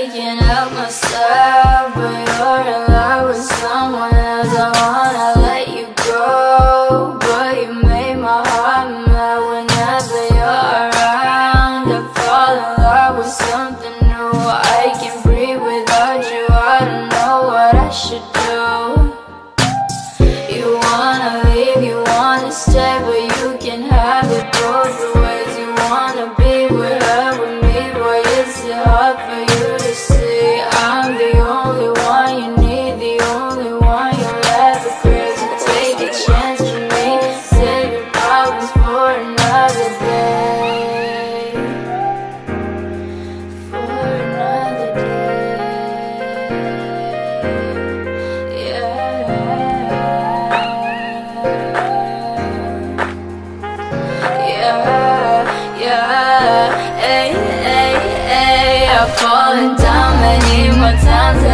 Can't help myself, but you're in love with someone else. I wanna let you go, but you make my heart melt whenever you're around. I fall in love with something new. I can't breathe without you. I don't know what I should do. You wanna leave, you wanna stay, but you can have it both ways. You wanna be with her, with me, boy, it's it hard for you Fallen down many more times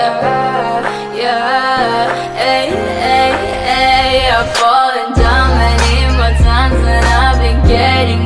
yeah, yeah, ay, ay, ay. I'm falling down many more times than I've been getting